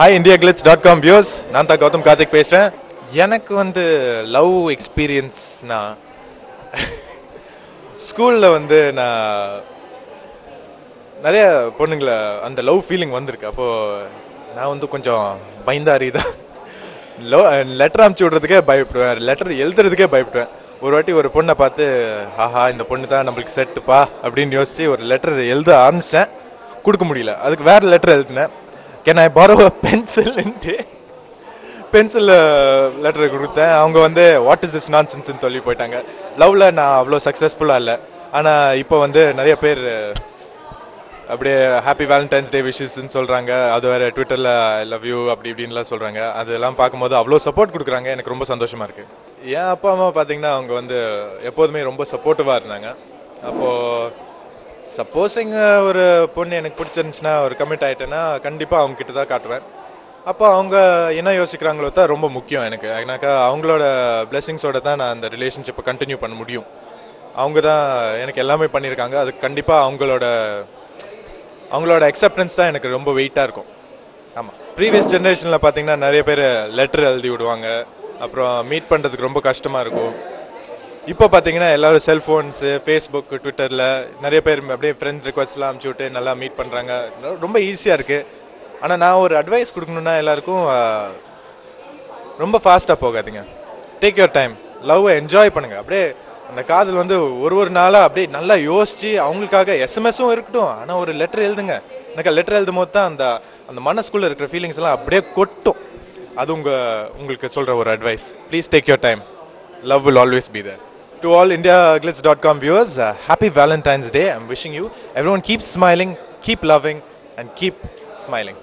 Hi India Glitz dot com views நான் தான் கௌதம் கார்த்திக் பேசுகிறேன் எனக்கு வந்து லவ் எக்ஸ்பீரியன்ஸ்னா ஸ்கூலில் வந்து நான் நிறைய பொண்ணுங்களை அந்த லவ் ஃபீலிங் வந்திருக்கு. அப்போது நான் வந்து கொஞ்சம் பயந்தாரி தான் லவ் லெட்டர் அமுச்சு விட்றதுக்கே பயப்படுவேன். லெட்டர் எழுதுறதுக்கே பயப்படுவேன். ஒரு வாட்டி ஒரு பொண்ணை பார்த்து ஆஹா இந்த பொண்ணு தான் நம்மளுக்கு செட்டுப்பா அப்படின்னு யோசித்து ஒரு லெட்டர் எழுத ஆரம்பித்தேன் கொடுக்க முடியல. அதுக்கு வேறு லெட்டர் எழுதினேன். கேன் ஐ பாரோ பென்சில்ன்ட்டு பென்சில் லெட்டர் கொடுத்தேன். அவங்க வந்து வாட் இஸ் திஸ் நான்சென்ஸ்னு சொல்லி போயிட்டாங்க. லவ்ல நான் அவ்வளோ சக்ஸஸ்ஃபுல்லாக இல்லை. ஆனால் இப்போ வந்து நிறைய பேர் அப்படியே ஹாப்பி வேலண்டைன்ஸ் டே விஷஸ்ன்னு சொல்கிறாங்க அது வேறு ட்விட்டரில் ஐ லவ் யூ அப்படி இப்படின்லாம் சொல்கிறாங்க அதெல்லாம் பார்க்கும்போது அவ்வளோ சப்போர்ட் கொடுக்குறாங்க. எனக்கு ரொம்ப சந்தோஷமாக இருக்குது என் அப்பா அம்மா பார்த்தீங்கன்னா அவங்க வந்து எப்போதுமே ரொம்ப சப்போர்ட்டிவாக இருந்தாங்க. அப்போது சப்போஸிங் ஒரு பொண்ணு எனக்கு பிடிச்சிருந்துச்சுன்னா ஒரு கமிட் ஆகிட்டேன்னா கண்டிப்பாக அவங்க கிட்ட தான் காட்டுவேன். அப்போ அவங்க என்ன யோசிக்கிறாங்களோ தான் ரொம்ப முக்கியம் எனக்கு. ஏன்னாக்கா அவங்களோட பிளெஸிங்ஸோட தான் நான் அந்த ரிலேஷன்ஷிப்பை கண்டினியூ பண்ண முடியும். அவங்க தான் எனக்கு எல்லாமே பண்ணியிருக்காங்க. அது கண்டிப்பாக அவங்களோட அவங்களோட அக்செப்டன்ஸ் தான் எனக்கு ரொம்ப வெயிட்டாக இருக்கும். ஆமாம் ப்ரீவியஸ் ஜென்ரேஷனில் பார்த்தீங்கன்னா நிறைய பேர் லெட்டர் எழுதி விடுவாங்க. அப்புறம் மீட் பண்ணுறதுக்கு ரொம்ப கஷ்டமாக இருக்கும். இப்போ பார்த்தீங்கன்னா எல்லாரும் செல்ஃபோன்ஸு ஃபேஸ்புக் ட்விட்டரில் நிறைய பேர் அப்படியே ஃப்ரெண்ட்ஸ் ரிக்வஸ்ட்லாம் அமுச்சு விட்டு நல்லா மீட் பண்ணுறாங்க ரொம்ப ஈஸியாக இருக்குது ஆனால் நான் ஒரு அட்வைஸ் கொடுக்கணுன்னா எல்லாருக்கும் ரொம்ப ஃபாஸ்ட்டாக போகாதீங்க. டேக் யுவர் டைம் லவ்வை என்ஜாய் பண்ணுங்கள் அப்படியே அந்த காதல் வந்து ஒரு ஒரு நாளாக அப்படியே நல்லா யோசித்து அவங்களுக்காக எஸ்எம்எஸும் இருக்கட்டும். ஆனால் ஒரு லெட்டர் எழுதுங்க. எனக்கு லெட்டர் எழுதும் போது தான் அந்த அந்த மனசுக்குள்ளே இருக்கிற ஃபீலிங்ஸ் எல்லாம் அப்படியே கொட்டும். அது உங்கள் உங்களுக்கு சொல்கிற ஒரு advice please take your time love will always be there To all IndiaGlitz.com viewers, uh, happy Valentine's Day. I'm wishing you everyone keep smiling, keep loving, and keep smiling.